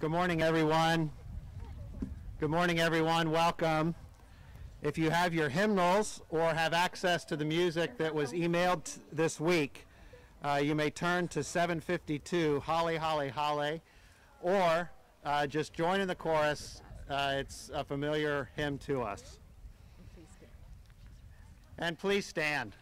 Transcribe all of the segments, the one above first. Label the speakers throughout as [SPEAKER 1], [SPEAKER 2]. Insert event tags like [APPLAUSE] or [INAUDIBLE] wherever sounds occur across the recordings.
[SPEAKER 1] Good morning, everyone. Good morning, everyone. Welcome. If you have your hymnals or have access to the music that was emailed this week, uh, you may turn to 752, Holy, Holy, Holy, or uh, just join in the chorus. Uh, it's a familiar hymn to us. And please stand.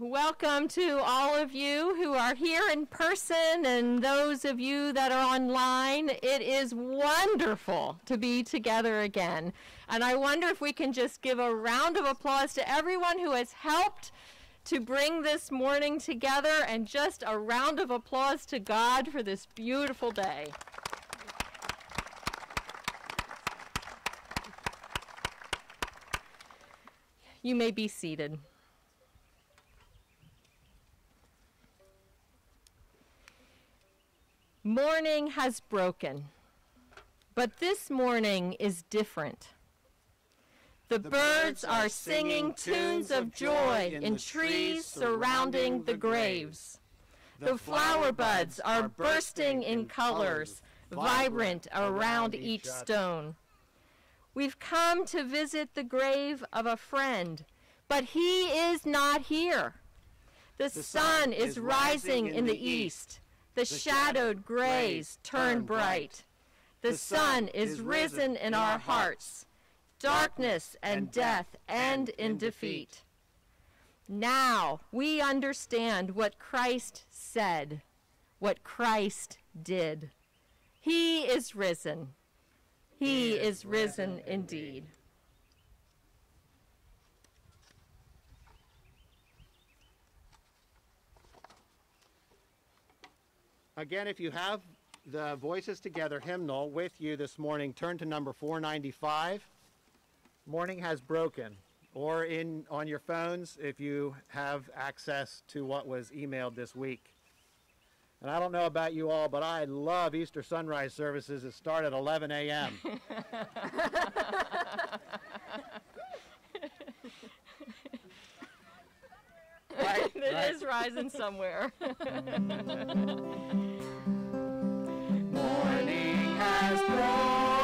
[SPEAKER 2] Welcome to all of you who are here in person and those of you that are online. It is wonderful to be together again. And I wonder if we can just give a round of applause to everyone who has helped to bring this morning together and just a round of applause to God for this beautiful day. You may be seated. Morning has broken, but this morning is different. The, birds are singing tunes of joy in trees surrounding the graves. The flower buds are bursting in colors, vibrant around each stone. We've come to visit the grave of a friend, but he is not here. The sun is rising in the east. The shadowed grays turn bright. The sun is risen in our hearts. Darkness and death end in defeat. Now we understand what Christ said, what Christ did. He is risen. He is risen indeed.
[SPEAKER 1] Again, if you have the Voices Together hymnal with you this morning, turn to number 495. Morning has broken. Or in on your phones if you have access to what was emailed this week. And I don't know about you all, but I love Easter sunrise services that start at 11 a.m. [LAUGHS] right?
[SPEAKER 2] It
[SPEAKER 1] right.
[SPEAKER 2] is rising somewhere. [LAUGHS] [LAUGHS]
[SPEAKER 1] Has broken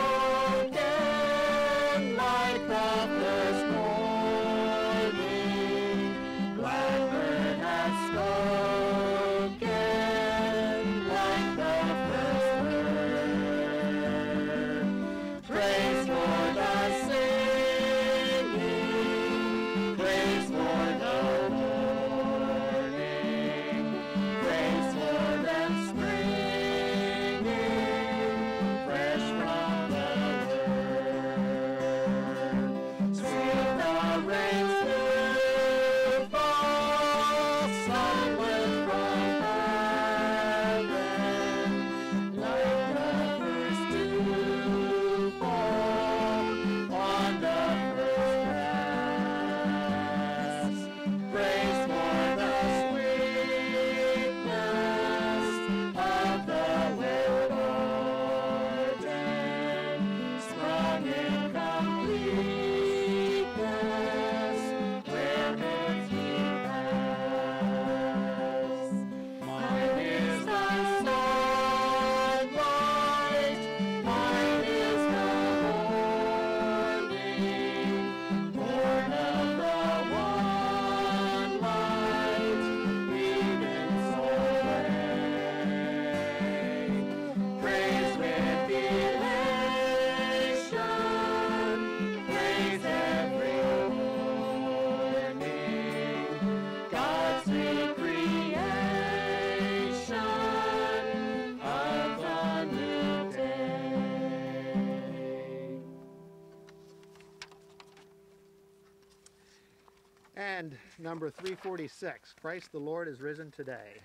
[SPEAKER 1] Number 346, Christ the Lord is risen today.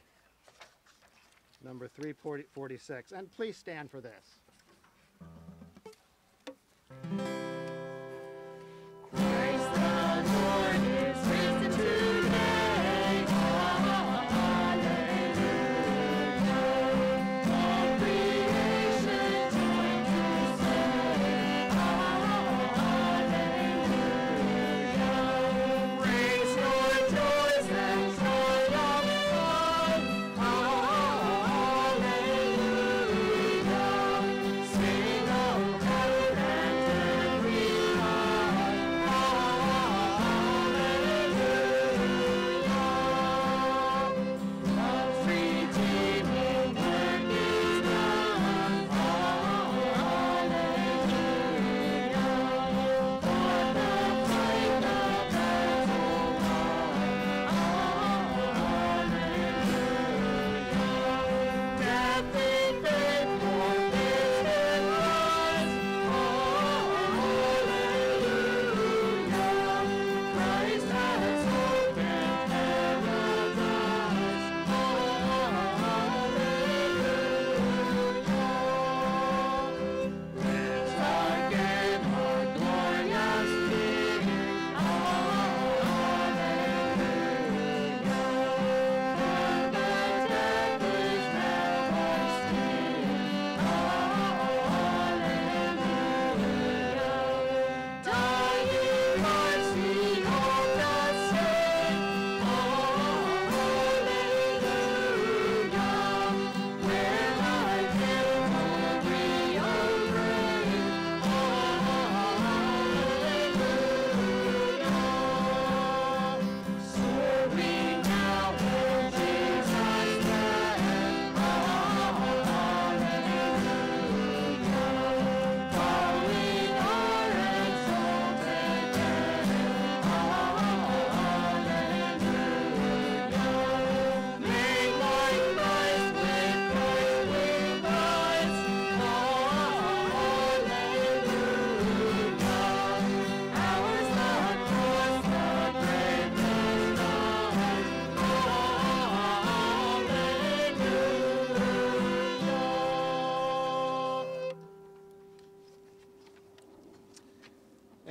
[SPEAKER 1] Number 346. And please stand for this.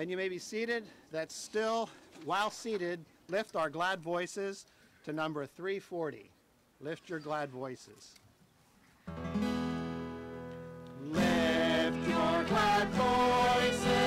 [SPEAKER 2] And
[SPEAKER 1] you may be seated, that's still, while seated, lift our glad voices to number 340. Lift your glad voices. Lift your glad voices.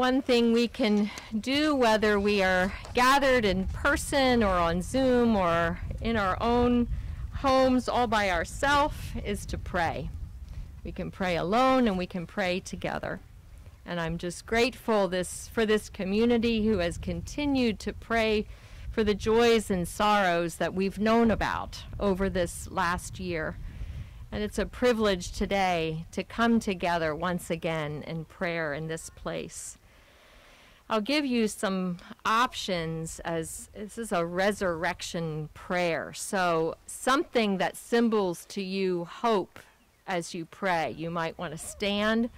[SPEAKER 2] One thing we can do, whether we are gathered in person or on Zoom or in our own homes all by ourselves, is to pray. We can pray alone and we can pray together. And I'm just grateful this for this community who has continued to pray for the joys and sorrows that we've known about over this last year. And it's a privilege today to come together once again in prayer in this place. I'll give you some options as this is a resurrection prayer. So, something that symbols to you hope as you pray. You might want to stand,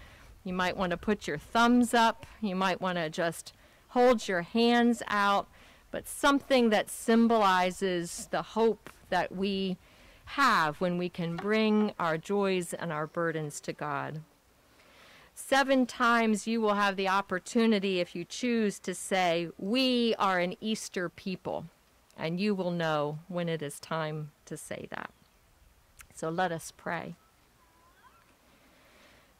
[SPEAKER 2] you might want to put your thumbs up, you might want to just hold your hands out, but something that symbolizes the hope that we have when we can bring our joys and our burdens to God. Seven times you will have the opportunity, if you choose, to say, We are an Easter people. And you will know when it is time to say that. So let us pray.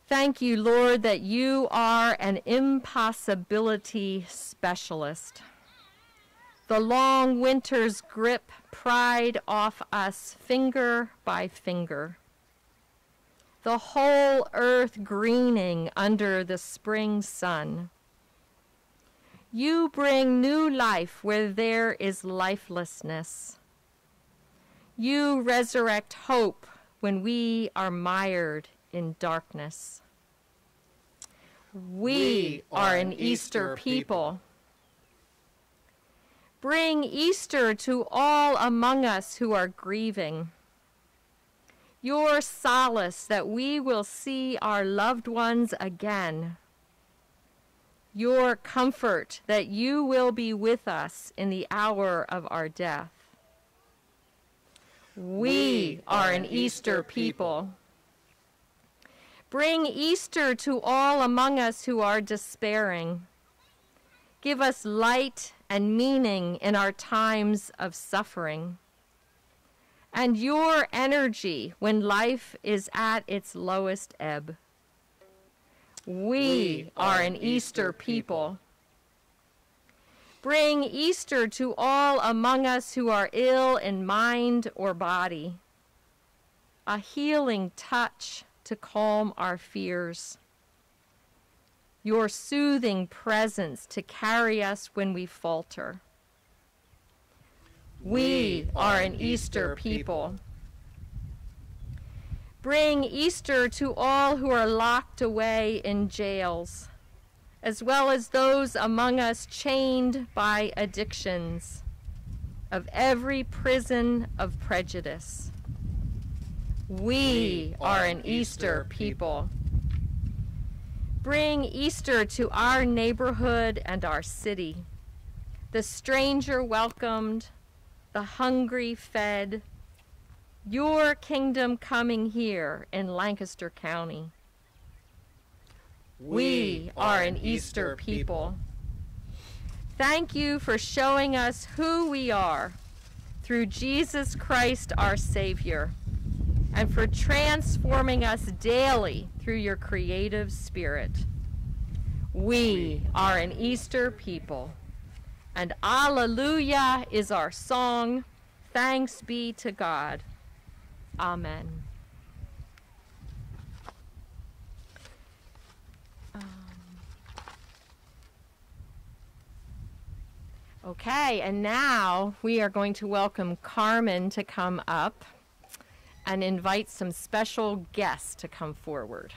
[SPEAKER 2] Thank you, Lord, that you are an impossibility specialist. The long winter's grip pried off us finger by finger. The whole earth greening under the spring sun. You bring new life where there is lifelessness. You resurrect hope when we are mired in darkness. We, we are an Easter people. people Bring Easter to all among us who are grieving. Your solace that we will see our loved ones again. Your comfort that you will be with us in the hour of our death. We are an Easter people. Bring Easter to all among us who are despairing. Give us light and meaning in our times of suffering. And your energy when life is at its lowest ebb. We, we are an Easter people. Bring Easter to all among us who are ill in mind or body. A healing touch to calm our fears your soothing presence to carry us when we falter. We are an Easter people. Bring Easter to all who are locked away in jails, as well as those among us chained by addictions of every prison of prejudice. We are an Easter people. Bring Easter to our neighborhood and our city. The stranger welcomed, the hungry fed. Your kingdom coming here in Lancaster County. We are an Easter people. Thank you for showing us who we are through Jesus Christ our Savior and for transforming us daily through your creative spirit. We are an Easter people, and Alleluia is our song. Thanks be to God. Amen. Um, okay, and now we are going to welcome Carmen to come up and invite some special guests to come forward.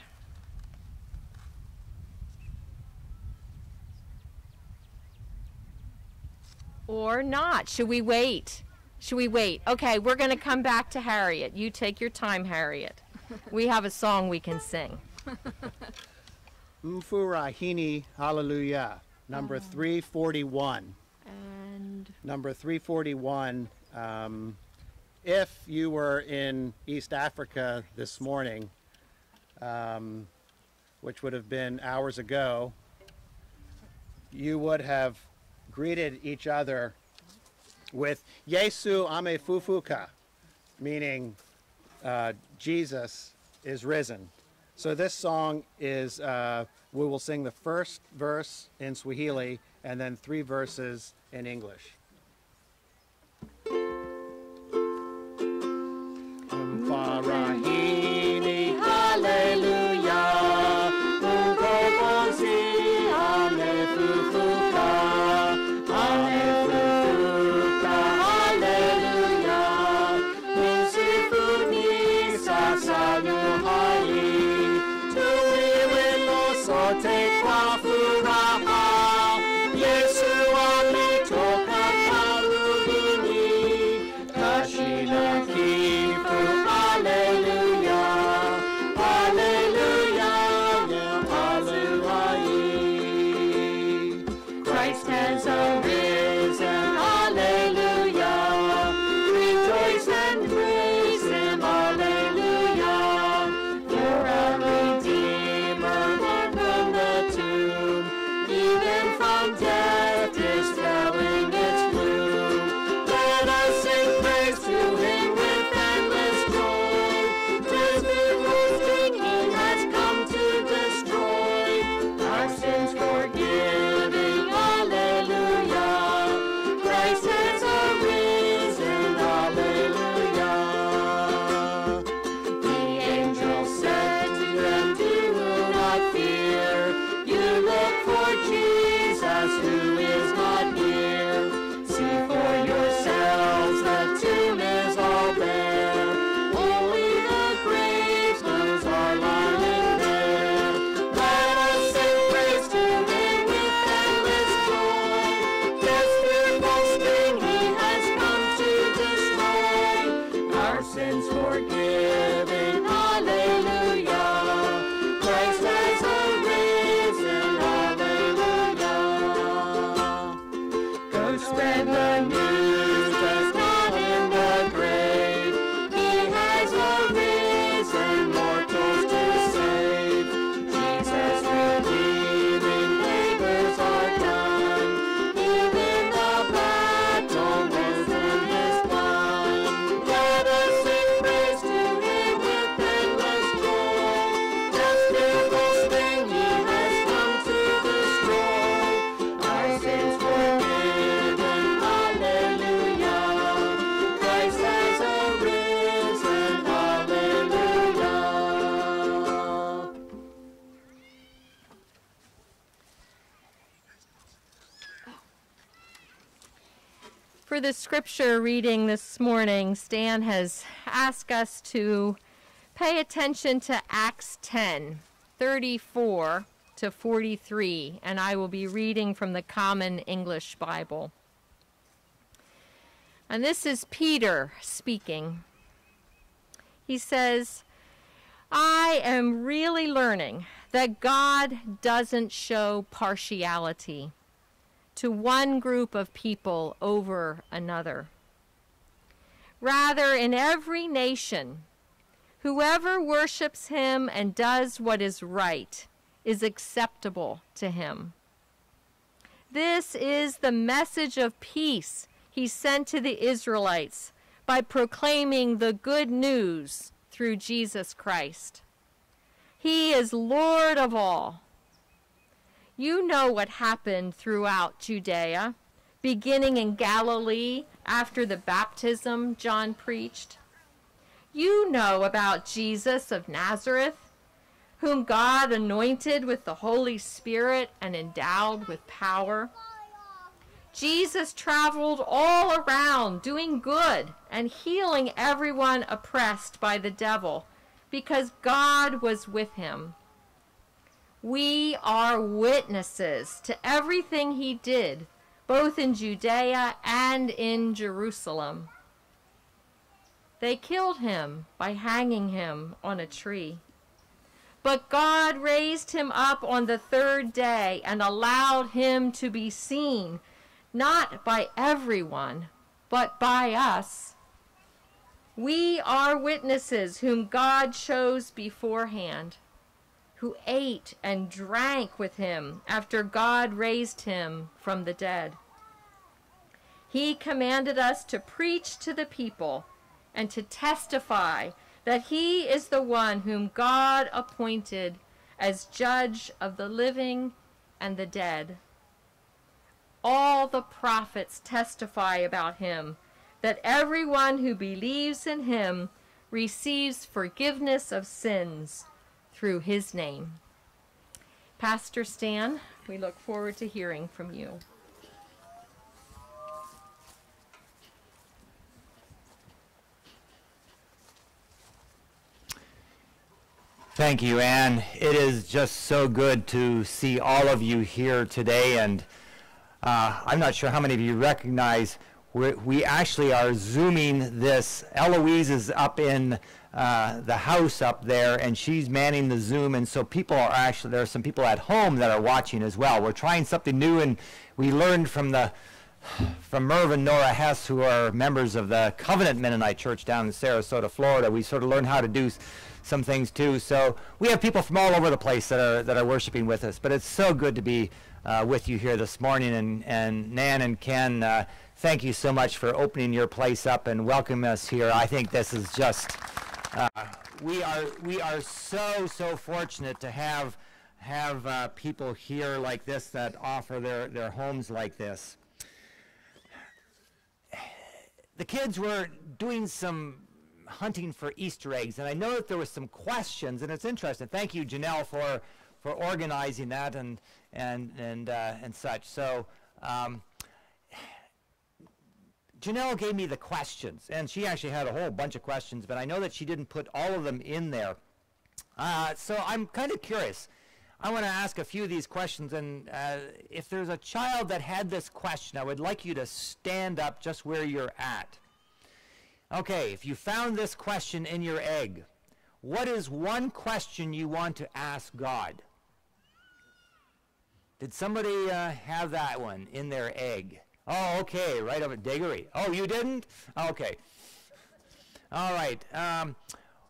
[SPEAKER 2] Or not. Should we wait? Should we wait? Okay, we're going to come back to Harriet. You take your time, Harriet. We have a song we can sing. [LAUGHS]
[SPEAKER 1] Mfurahini Hallelujah, number 341.
[SPEAKER 2] And
[SPEAKER 1] number 341. Um, if you were in East Africa this morning, um, which would have been hours ago, you would have greeted each other with Yesu amefufuka, meaning uh, Jesus is risen. So this song is, uh, we will sing the first verse in Swahili and then three verses in English. The
[SPEAKER 2] scripture reading this morning, Stan has asked us to pay attention to Acts 10, 34 to 43, and I will be reading from the Common English Bible. And this is Peter speaking. He says, I am really learning that God doesn't show partiality to one group of people over another. Rather, in every nation, whoever worships him and does what is right is acceptable to him. This is the message of peace he sent to the Israelites by proclaiming the good news through Jesus Christ. He is Lord of all. You know what happened throughout Judea, beginning in Galilee after the baptism John preached. You know about Jesus of Nazareth, whom God anointed with the Holy Spirit and endowed with power. Jesus traveled all around doing good and healing everyone oppressed by the devil because God was with him. We are witnesses to everything he did, both in Judea and in Jerusalem. They killed him by hanging him on a tree. But God raised him up on the third day and allowed him to be seen, not by everyone, but by us. We are witnesses whom God chose beforehand, who ate and drank with him after God raised him from the dead. He commanded us to preach to the people and to testify that he is the one whom God appointed as judge of the living and the dead. All the prophets testify about him that everyone who believes in him receives forgiveness of sins through his name. Pastor Stan, we look forward to hearing from you.
[SPEAKER 3] Thank you, Anne. It is just so good to see all of you here today, and uh, I'm not sure how many of you recognize we we actually are zooming this. Eloise is up in uh, the house up there, and she's manning the Zoom, and so people are actually, there are some people at home that are watching as well. We're trying something new, and we learned from the from Merv and Nora Hess, who are members of the Covenant Mennonite Church down in Sarasota, Florida. We sort of learned how to do some things too. So we have people from all over the place that are that are worshiping with us. But it's so good to be uh, with you here this morning. And and Nan and Ken, uh, thank you so much for opening your place up and welcoming us here. I think this is just uh, we are we are so so fortunate to have have uh, people here like this that offer their their homes like this. The kids were doing some hunting for Easter eggs, and I know that there were some questions, and it's interesting. Thank you, Janelle, for for organizing that and and and uh, and such. So. Um, Janelle gave me the questions, and she actually had a whole bunch of questions, but I know that she didn't put all of them in there. Uh, so I'm kind of curious. I want to ask a few of these questions, and uh, if there's a child that had this question, I would like you to stand up just where you're at. Okay, if you found this question in your egg, what is one question you want to ask God? Did somebody uh, have that one in their egg? Oh, okay, right over Diggory. Oh, you didn't? Okay. All right. Um,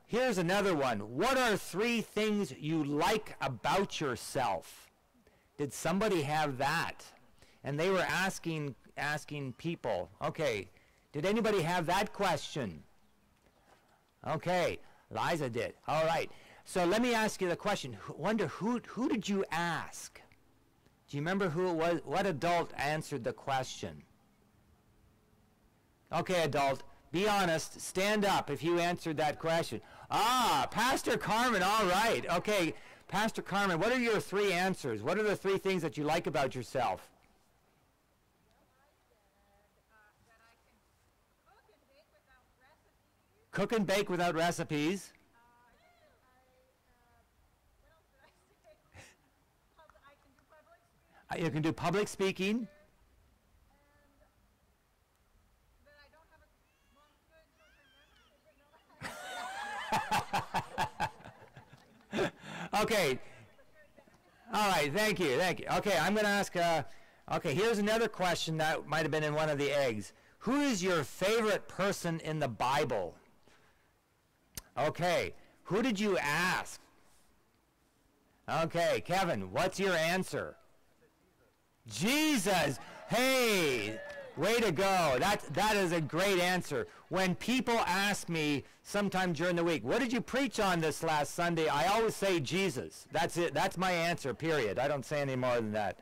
[SPEAKER 3] here's another one. What are three things you like about yourself? Did somebody have that? And they were asking asking people. Okay, did anybody have that question? Okay, Liza did. All right. So let me ask you the question. Wonder who who did you ask? Do you remember who it was? What adult answered the question? Okay, adult, be honest. Stand up if you answered that question. Ah, Pastor Carmen. All right. Okay, Pastor Carmen, what are your three answers? What are the three things that you like about yourself? Cook and bake without recipes. You can do public speaking. [LAUGHS] okay. All right. Thank you. Thank you. Okay. I'm going to ask. Uh, okay. Here's another question that might have been in one of the eggs. Who is your favorite person in the Bible? Okay. Who did you ask? Okay, Kevin, what's your answer? Jesus. Hey, way to go. That, that is a great answer. When people ask me sometime during the week, what did you preach on this last Sunday? I always say Jesus. That's it. That's my answer, period. I don't say any more than that.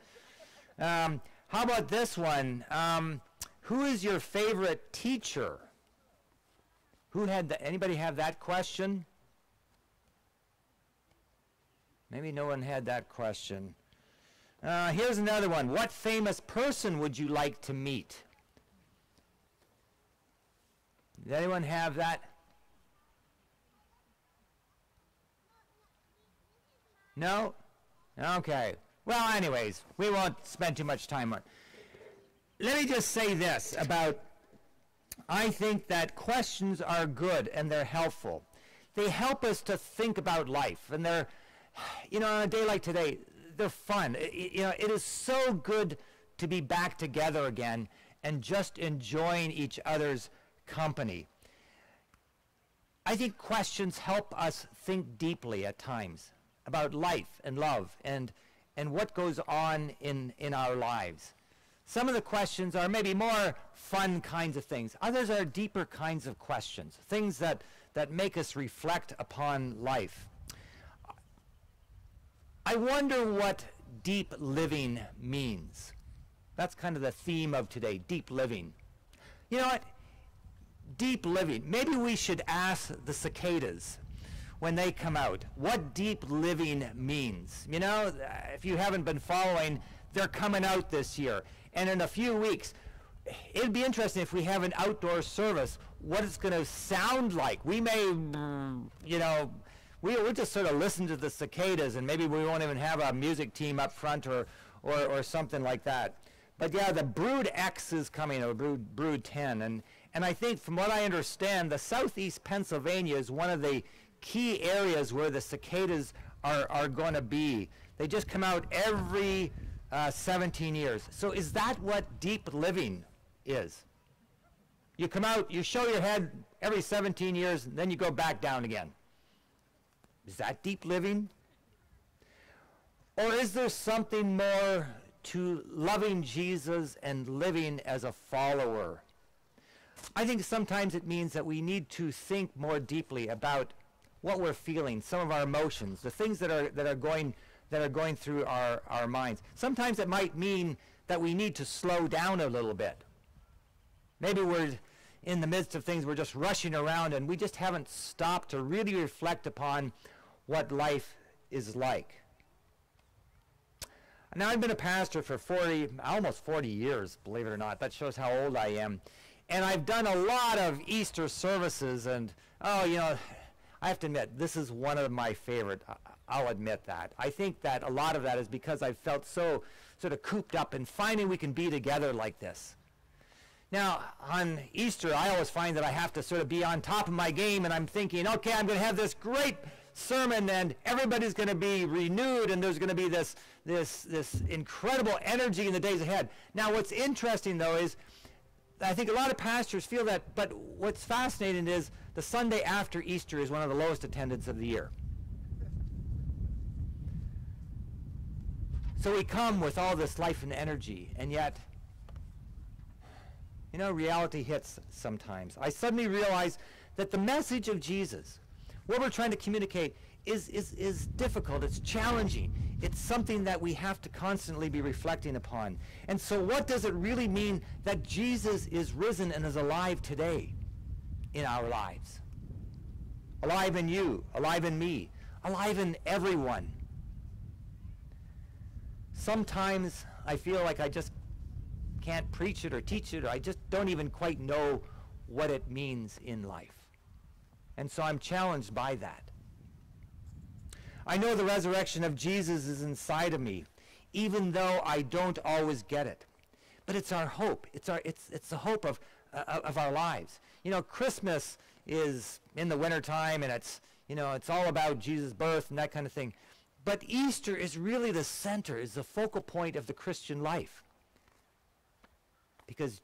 [SPEAKER 3] Um, how about this one? Um, who is your favorite teacher? Who had the, anybody have that question? Maybe no one had that question. Uh, here's another one. What famous person would you like to meet? Does anyone have that? No? Okay. Well, anyways, we won't spend too much time on it. Let me just say this about I think that questions are good and they're helpful. They help us to think about life, and they're, you know, on a day like today, they're fun. It, you know, it is so good to be back together again and just enjoying each other's company. I think questions help us think deeply at times about life and love and, and what goes on in, in our lives. Some of the questions are maybe more fun kinds of things. Others are deeper kinds of questions, things that, that make us reflect upon life. I wonder what deep living means. That's kind of the theme of today, deep living. You know what? Deep living. Maybe we should ask the cicadas when they come out what deep living means. You know, if you haven't been following, they're coming out this year. And in a few weeks, it'd be interesting if we have an outdoor service, what it's going to sound like. We may, you know, we, we'll just sort of listen to the cicadas and maybe we won't even have a music team up front or, or, or something like that. But yeah, the Brood X is coming, or Brood, Brood 10. And, and I think, from what I understand, the southeast Pennsylvania is one of the key areas where the cicadas are, are going to be. They just come out every uh, 17 years. So is that what deep living is? You come out, you show your head every 17 years, and then you go back down again. Is that deep living? Or is there something more to loving Jesus and living as a follower. I think sometimes it means that we need to think more deeply about what we're feeling, some of our emotions, the things that are, that are, going, that are going through our, our minds. Sometimes it might mean that we need to slow down a little bit. Maybe we're in the midst of things, we're just rushing around and we just haven't stopped to really reflect upon what life is like. Now, I've been a pastor for 40, almost 40 years, believe it or not. That shows how old I am. And I've done a lot of Easter services, and, oh, you know, I have to admit, this is one of my favorite. I'll admit that. I think that a lot of that is because I've felt so sort of cooped up, and finally we can be together like this. Now, on Easter, I always find that I have to sort of be on top of my game, and I'm thinking, okay, I'm going to have this great sermon and everybody's going to be renewed and there's going to be this, this, this incredible energy in the days ahead. Now, what's interesting, though, is I think a lot of pastors feel that, but what's fascinating is the Sunday after Easter is one of the lowest attendance of the year. So we come with all this life and energy, and yet, you know, reality hits sometimes. I suddenly realize that the message of Jesus, what we're trying to communicate is, is, is difficult, it's challenging, it's something that we have to constantly be reflecting upon. And so what does it really mean that Jesus is risen and is alive today in our lives? Alive in you, alive in me, alive in everyone. Sometimes I feel like I just can't preach it or teach it, or I just don't even quite know what it means in life. And so I'm challenged by that. I know the resurrection of Jesus is inside of me, even though I don't always get it. But it's our hope. It's, our, it's, it's the hope of, uh, of our lives. You know, Christmas is in the wintertime, and it's, you know, it's all about Jesus' birth and that kind of thing. But Easter is really the center, is the focal point of the Christian life. Because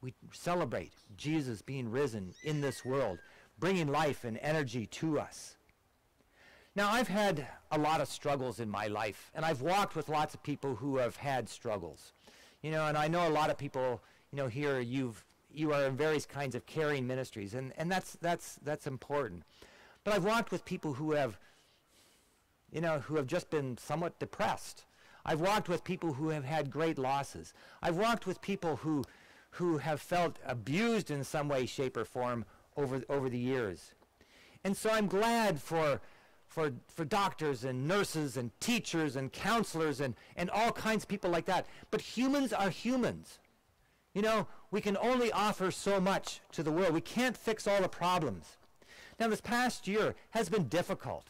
[SPEAKER 3] we celebrate Jesus being risen in this world bringing life and energy to us. Now, I've had a lot of struggles in my life, and I've walked with lots of people who have had struggles. You know, and I know a lot of people, you know, here you've you are in various kinds of caring ministries, and, and that's that's that's important. But I've walked with people who have, you know, who have just been somewhat depressed. I've walked with people who have had great losses. I've walked with people who who have felt abused in some way, shape, or form, over, over the years. And so I'm glad for, for, for doctors and nurses and teachers and counselors and, and all kinds of people like that. But humans are humans. You know, we can only offer so much to the world. We can't fix all the problems. Now, this past year has been difficult.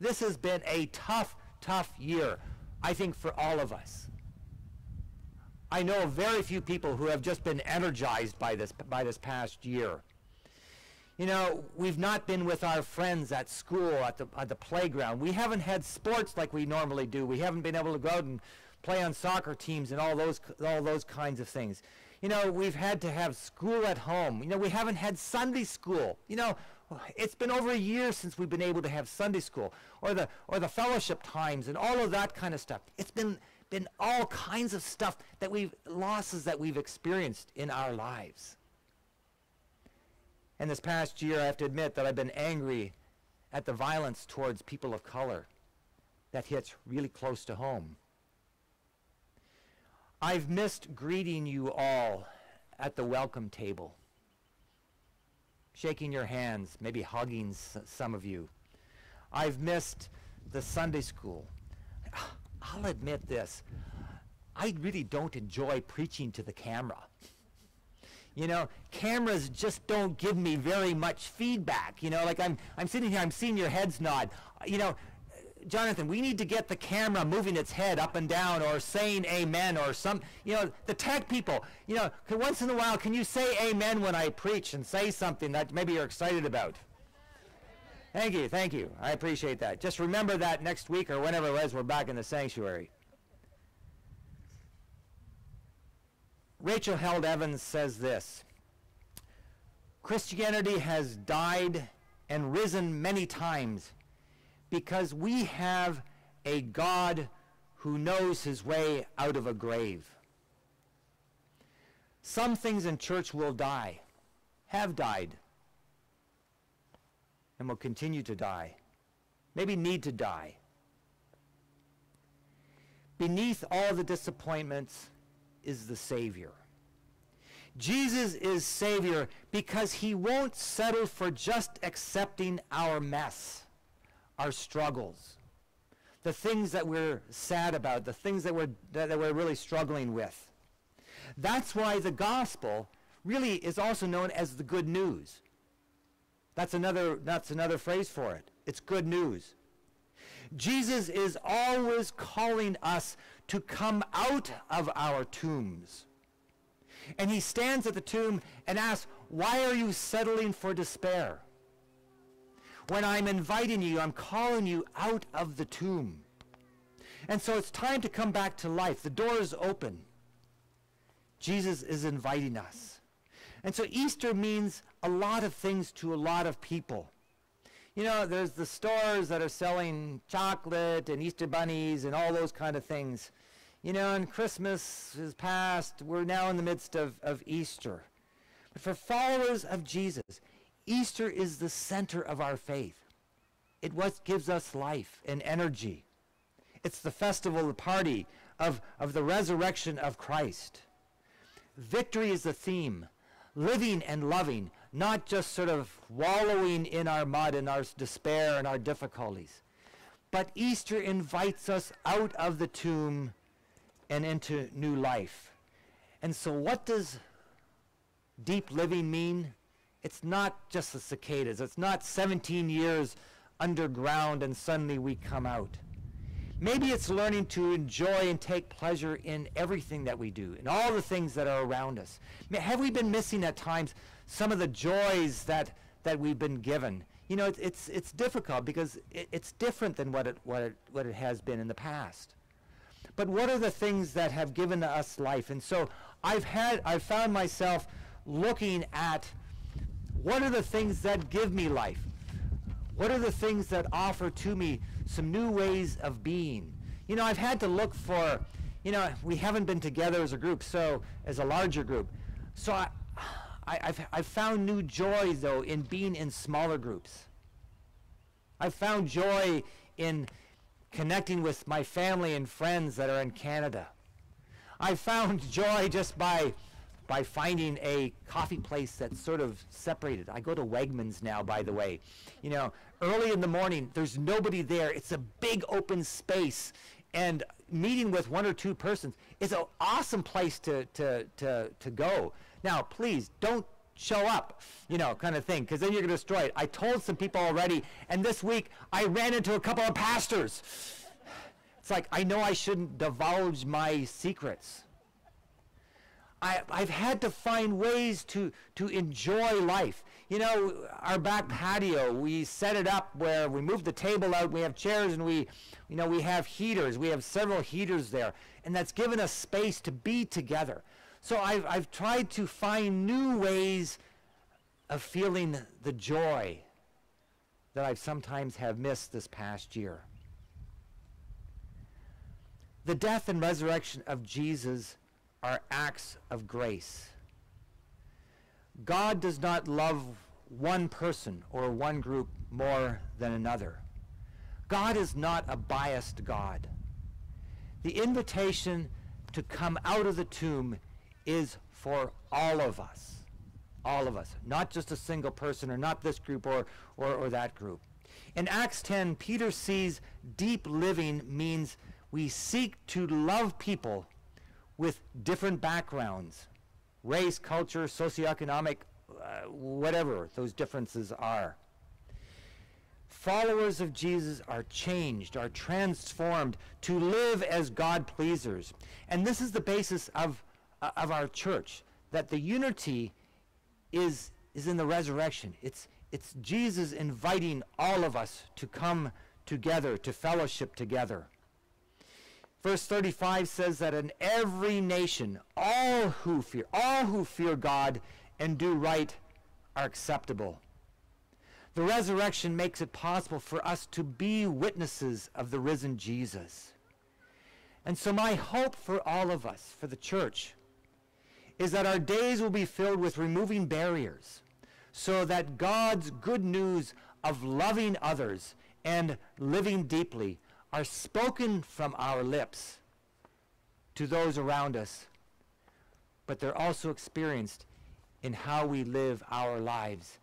[SPEAKER 3] This has been a tough, tough year, I think, for all of us. I know very few people who have just been energized by this, by this past year. You know, we've not been with our friends at school, at the, at the playground. We haven't had sports like we normally do. We haven't been able to go out and play on soccer teams and all those, all those kinds of things. You know, we've had to have school at home. You know, we haven't had Sunday school. You know, it's been over a year since we've been able to have Sunday school or the, or the fellowship times and all of that kind of stuff. It's been, been all kinds of stuff that we've, losses that we've experienced in our lives. And this past year, I have to admit that I've been angry at the violence towards people of color that hits really close to home. I've missed greeting you all at the welcome table, shaking your hands, maybe hugging some of you. I've missed the Sunday school. I'll admit this. I really don't enjoy preaching to the camera. You know, cameras just don't give me very much feedback. You know, like I'm, I'm sitting here, I'm seeing your heads nod. You know, Jonathan, we need to get the camera moving its head up and down or saying amen or some, you know, the tech people, you know, once in a while, can you say amen when I preach and say something that maybe you're excited about? Thank you, thank you. I appreciate that. Just remember that next week or whenever it was, we're back in the sanctuary. Rachel Held Evans says this Christianity has died and risen many times because we have a God who knows his way out of a grave. Some things in church will die, have died, and will continue to die, maybe need to die. Beneath all the disappointments is the Savior. Jesus is Savior because he won't settle for just accepting our mess, our struggles, the things that we're sad about, the things that we're, that, that we're really struggling with. That's why the gospel really is also known as the good news. That's another, that's another phrase for it. It's good news. Jesus is always calling us to come out of our tombs. And he stands at the tomb and asks, Why are you settling for despair? When I'm inviting you, I'm calling you out of the tomb. And so it's time to come back to life. The door is open. Jesus is inviting us. And so Easter means a lot of things to a lot of people. You know, there's the stores that are selling chocolate and Easter bunnies and all those kind of things. You know, and Christmas is past. We're now in the midst of, of Easter. But for followers of Jesus, Easter is the center of our faith. It what gives us life and energy. It's the festival, the party of, of the resurrection of Christ. Victory is the theme. Living and loving, not just sort of wallowing in our mud and our despair and our difficulties. But Easter invites us out of the tomb and into new life. And so, what does deep living mean? It's not just the cicadas, it's not 17 years underground and suddenly we come out. Maybe it's learning to enjoy and take pleasure in everything that we do, in all the things that are around us. Have we been missing at times some of the joys that, that we've been given? You know, it's, it's, it's difficult because it, it's different than what it, what, it, what it has been in the past. But what are the things that have given us life? And so I've had, I've found myself looking at what are the things that give me life? What are the things that offer to me some new ways of being? You know, I've had to look for, you know, we haven't been together as a group, so as a larger group. So I, I, have I've found new joy, though, in being in smaller groups. I've found joy in connecting with my family and friends that are in Canada. I've found [LAUGHS] joy just by by finding a coffee place that's sort of separated. I go to Wegmans now, by the way. You know, early in the morning, there's nobody there. It's a big open space. And meeting with one or two persons is an awesome place to, to, to, to go. Now, please don't show up, you know, kind of thing, because then you're going to destroy it. I told some people already, and this week I ran into a couple of pastors. It's like, I know I shouldn't divulge my secrets I, I've had to find ways to, to enjoy life. You know, our back patio, we set it up where we move the table out, we have chairs, and we, you know, we have heaters. We have several heaters there, and that's given us space to be together. So I've, I've tried to find new ways of feeling the joy that I've sometimes have missed this past year. The death and resurrection of Jesus are acts of grace. God does not love one person or one group more than another. God is not a biased God. The invitation to come out of the tomb is for all of us. All of us. Not just a single person or not this group or, or, or that group. In Acts 10, Peter sees deep living means we seek to love people with different backgrounds race, culture, socioeconomic, uh, whatever those differences are. Followers of Jesus are changed, are transformed to live as God pleasers. And this is the basis of, uh, of our church, that the unity is, is in the resurrection. It's, it's Jesus inviting all of us to come together, to fellowship together. Verse 35 says that in every nation, all who fear, all who fear God and do right are acceptable. The resurrection makes it possible for us to be witnesses of the risen Jesus. And so my hope for all of us, for the church, is that our days will be filled with removing barriers so that God's good news of loving others and living deeply are spoken from our lips to those around us, but they're also experienced in how we live our lives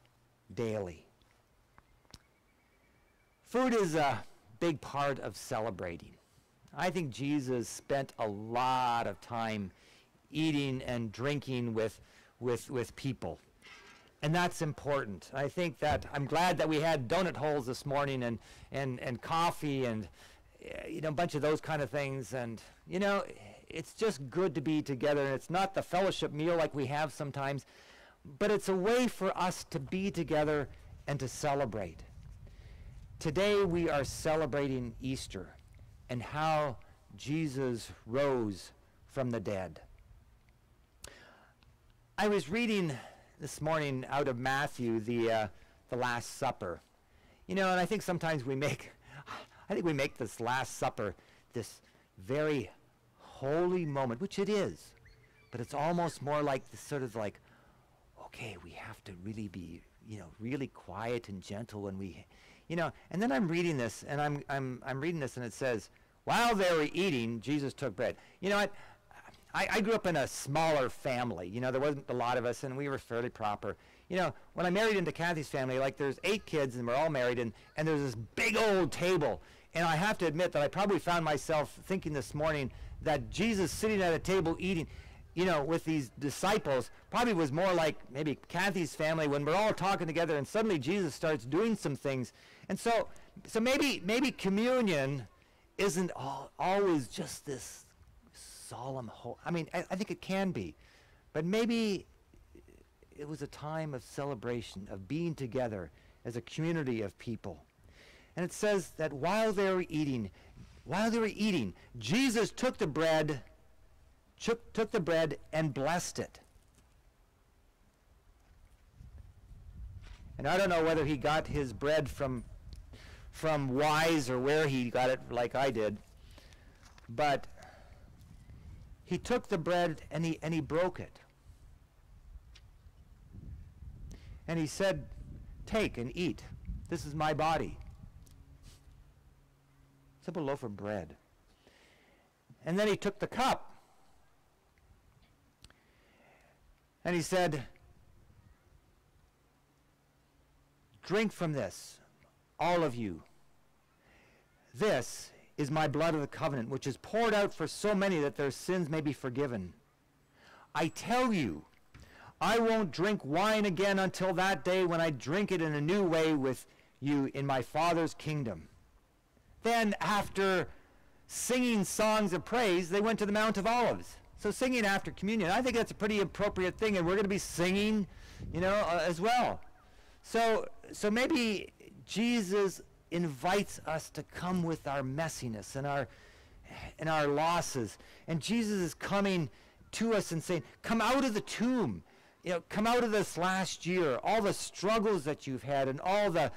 [SPEAKER 3] daily. Food is a big part of celebrating. I think Jesus spent a lot of time eating and drinking with, with, with people. And that's important. I think that I'm glad that we had donut holes this morning and, and, and coffee and you know, a bunch of those kind of things. And, you know, it's just good to be together. And it's not the fellowship meal like we have sometimes, but it's a way for us to be together and to celebrate. Today we are celebrating Easter and how Jesus rose from the dead. I was reading this morning out of Matthew the uh, the Last Supper, you know, and I think sometimes we make [LAUGHS] I think we make this Last Supper this very holy moment, which it is, but it's almost more like this sort of like, okay, we have to really be, you know, really quiet and gentle when we, you know. And then I'm reading this, and I'm I'm I'm reading this, and it says, while they were eating, Jesus took bread. You know what? I, I grew up in a smaller family. You know, there wasn't a lot of us, and we were fairly proper you know, when I married into Kathy's family, like there's eight kids and we're all married, and, and there's this big old table. And I have to admit that I probably found myself thinking this morning that Jesus sitting at a table eating, you know, with these disciples probably was more like maybe Kathy's family when we're all talking together and suddenly Jesus starts doing some things. And so, so maybe, maybe communion isn't all, always just this solemn whole. I mean, I, I think it can be. But maybe it was a time of celebration, of being together as a community of people. And it says that while they were eating, while they were eating, Jesus took the bread, took, took the bread and blessed it. And I don't know whether he got his bread from from Weis or where he got it like I did. But he took the bread and he and he broke it. And he said, Take and eat. This is my body. Simple loaf of bread. And then he took the cup. And he said, Drink from this, all of you. This is my blood of the covenant, which is poured out for so many that their sins may be forgiven. I tell you, I won't drink wine again until that day when I drink it in a new way with you in my Father's kingdom. Then, after singing songs of praise, they went to the Mount of Olives. So, singing after communion, I think that's a pretty appropriate thing, and we're going to be singing, you know, uh, as well. So, so maybe Jesus invites us to come with our messiness and our and our losses, and Jesus is coming to us and saying, "Come out of the tomb." you know, come out of this last year, all the struggles that you've had and all the,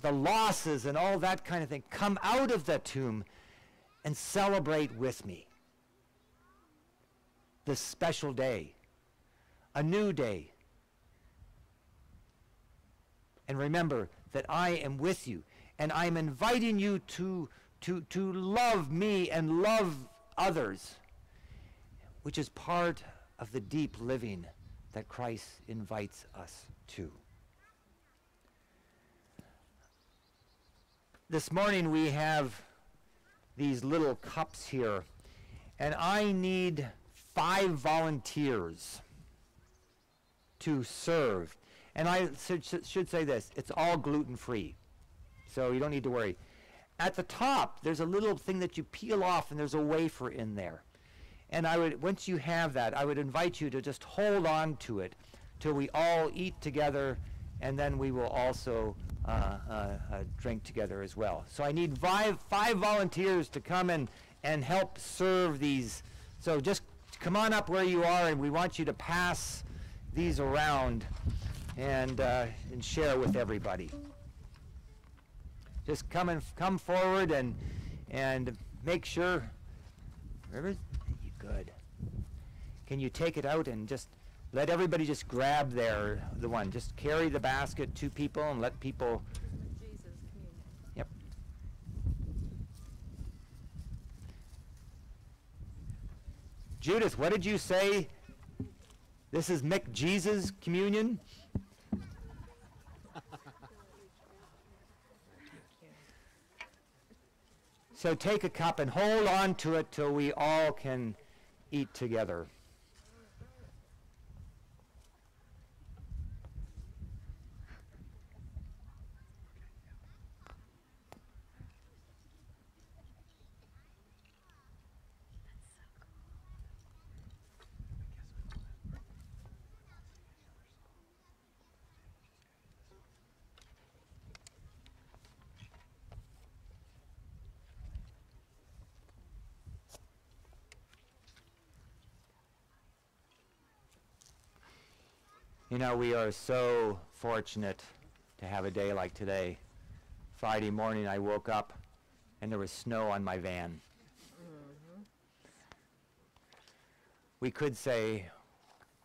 [SPEAKER 3] the losses and all that kind of thing, come out of the tomb and celebrate with me. This special day, a new day, And remember that I am with you. And I'm inviting you to, to, to love me and love others, which is part of the deep living that Christ invites us to. This morning we have these little cups here, and I need five volunteers to serve. And I should, should say this it's all gluten free, so you don't need to worry. At the top, there's a little thing that you peel off, and there's a wafer in there. And I would, once you have that, I would invite you to just hold on to it till we all eat together, and then we will also uh, uh, uh, drink together as well. So I need five, five volunteers to come and, and help serve these. So just come on up where you are, and we want you to pass these around and, uh, and share with everybody. Just come and come forward and, and make sure. Good. Can you take it out and just let everybody just grab their the one. Just carry the basket to people and let people. Yep. Judith, what did you say? This is Mick Jesus communion. So take a cup and hold on to it till we all can eat together. You know, we are so fortunate to have a day like today. Friday morning, I woke up and there was snow on my van. Mm-hmm. We could say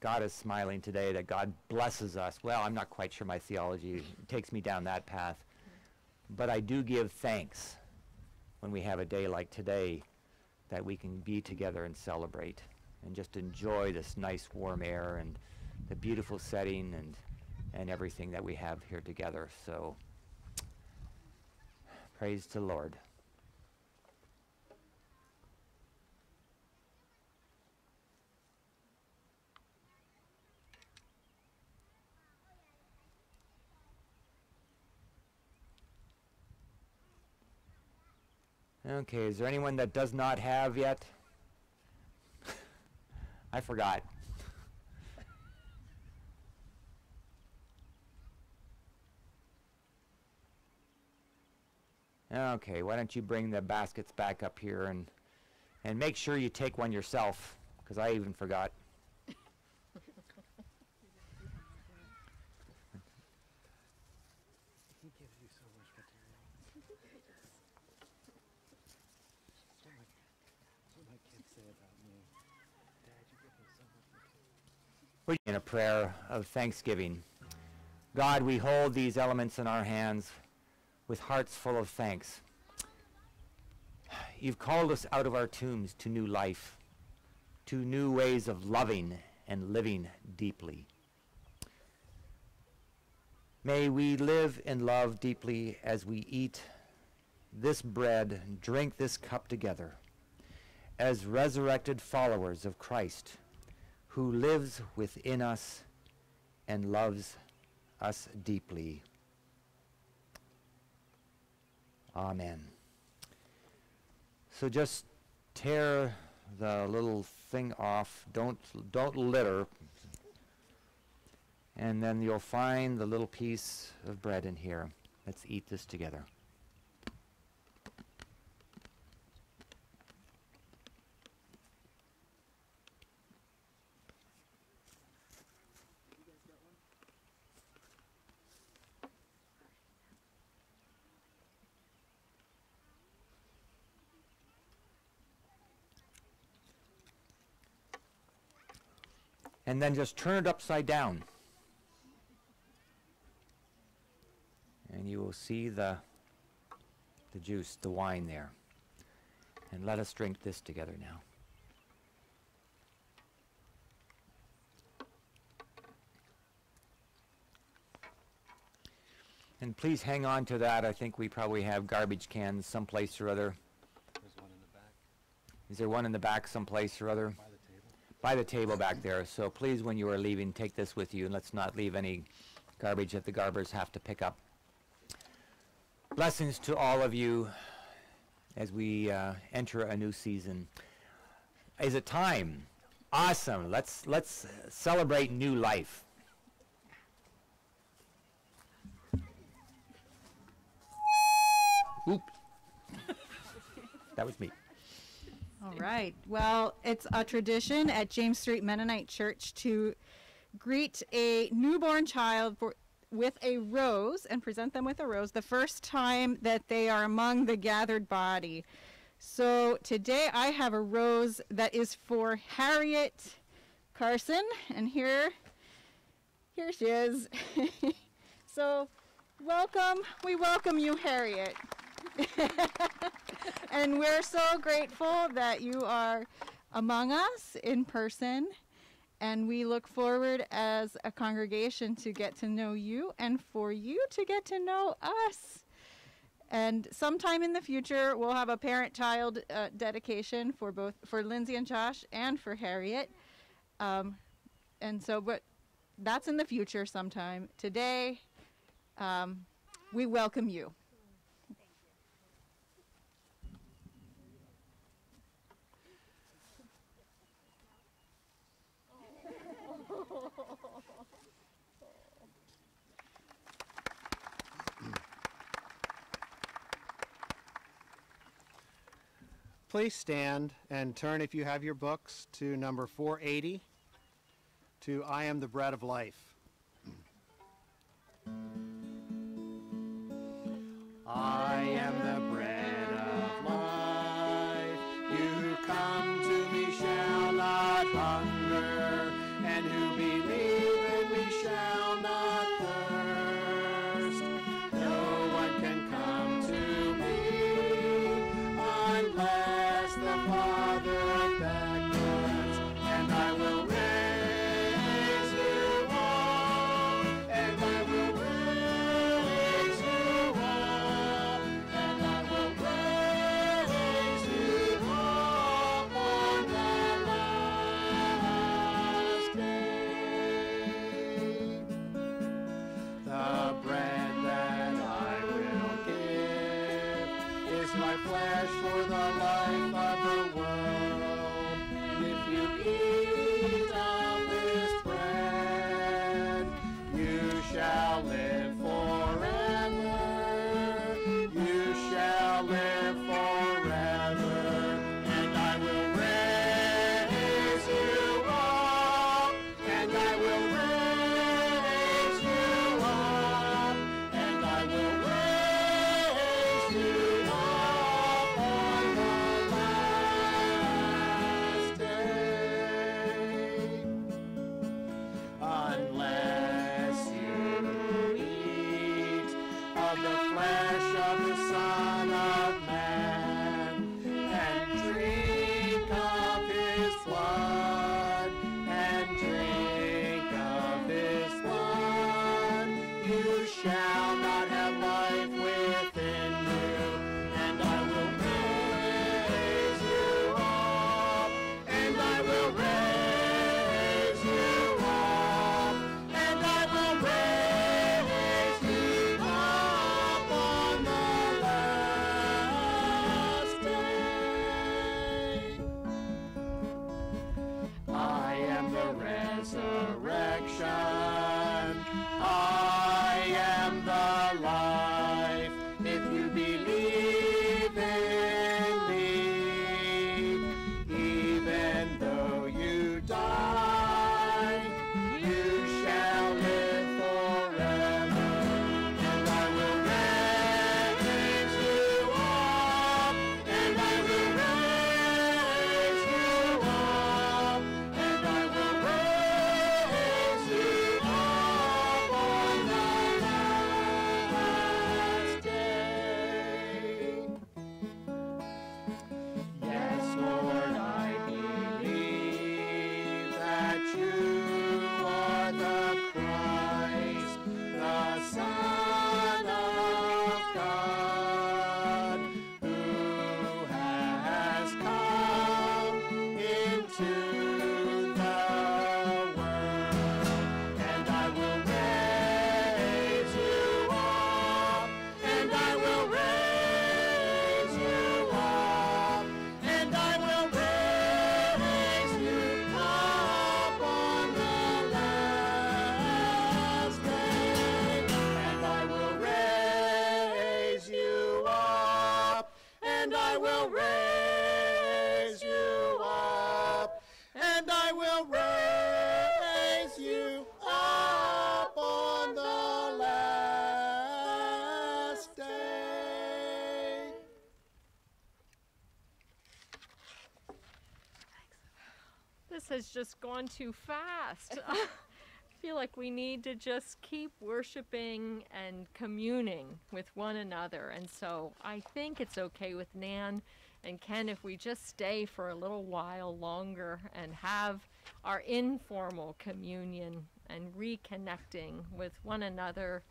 [SPEAKER 3] God is smiling today, that God blesses us. Well, I'm not quite sure my theology takes me down that path. But I do give thanks when we have a day like today that we can be together and celebrate and just enjoy this nice warm air and the beautiful setting and and everything that we have here together. So praise to Lord. Okay, is there anyone that does not have yet? [LAUGHS] I forgot. Okay, why don't you bring the baskets back up here and and make sure you take one yourself, because I even forgot. We're in a prayer of thanksgiving. God, we hold these elements in our hands with hearts full of thanks. You've called us out of our tombs to new life, to new ways of loving and living deeply. May we live and love deeply as we eat this bread drink this cup together as resurrected followers of Christ who lives within us and loves us deeply. Amen. So just tear the little thing off. Don't don't litter. And then you'll find the little piece of bread in here. Let's eat this together. And then just turn it upside down. And you will see the, the juice, the wine there. And let us drink this together now. And please hang on to that. I think we probably have garbage cans someplace or other.
[SPEAKER 1] There's one in the back
[SPEAKER 3] Is there one in the back someplace or other?
[SPEAKER 1] By the table.
[SPEAKER 3] Back there. So please, when you are leaving, take this with you and let's not leave any garbage that the Garbers have to pick up. Blessings to all of you as we uh, enter a new season. Is it time? Awesome. Let's let's celebrate new life. Oop. [LAUGHS] that was me.
[SPEAKER 4] All right. Well, it's a tradition at James Street Mennonite Church to greet a newborn child for, with a rose and present them with a rose the first time that they are among the gathered body. So today I have a rose that is for Harriet Carson, and here, here she is. [LAUGHS] so, welcome. We welcome you, Harriet. [LAUGHS] and we're so grateful that you are among us in person. And we look forward as a congregation to get to know you and for you to get to know us. And sometime in the future, we'll have a parent-child uh, dedication for both for Lindsay and Josh and for Harriet. Um, and so, but that's in the future sometime. Today, um, we welcome you.
[SPEAKER 1] Please stand and turn, if you have your books, to number 480, to I Am the Bread of Life. I am the bread of life. You come to me shall not hunger, and who
[SPEAKER 2] just gone too fast. [LAUGHS] I feel like we need to just keep worshiping and communing with one another. And so I think it's okay with Nan and Ken if we just stay for a little while longer and have our informal communion and reconnecting with one another,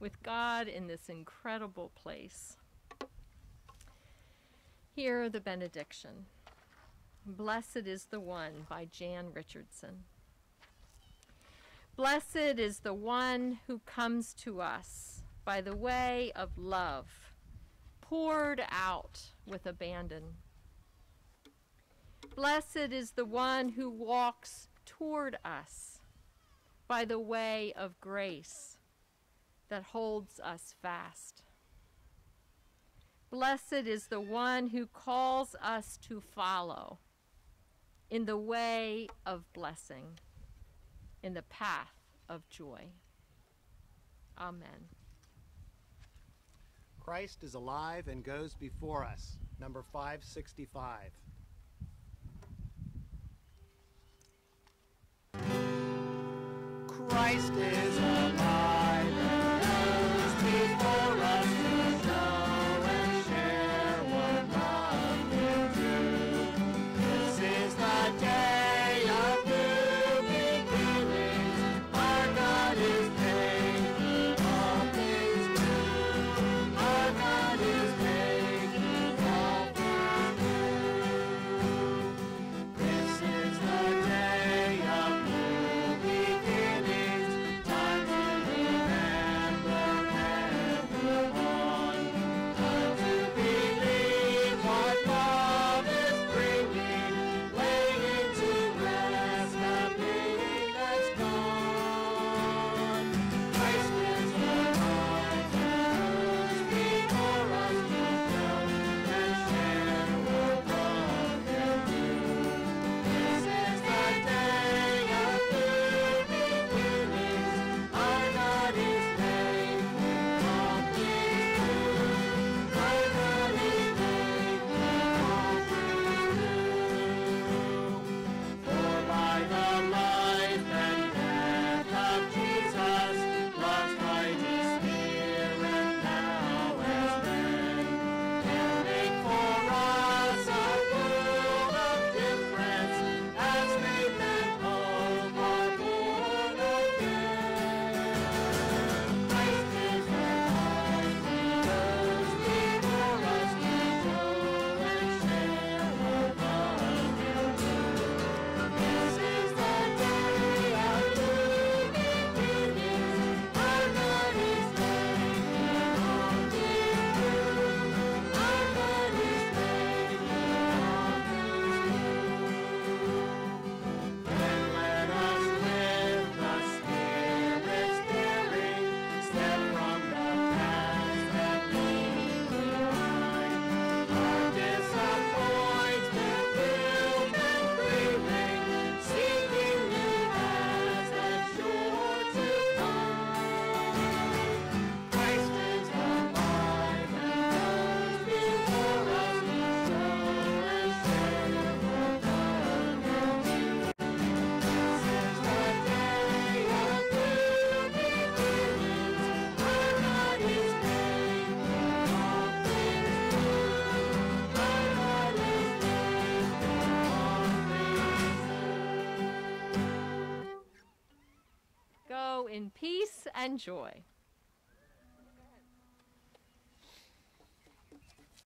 [SPEAKER 2] with God in this incredible place. Hear the benediction. Blessed is the One by Jan Richardson. Blessed is the one who comes to us by the way of love, poured out with abandon. Blessed is the one who walks toward us by the way of grace that holds us fast. Blessed is the one who calls us to follow in the way of blessing, in the path of joy. Amen.
[SPEAKER 1] Christ is alive and goes before us. Number 565. Christ is alive and goes before us
[SPEAKER 2] and joy.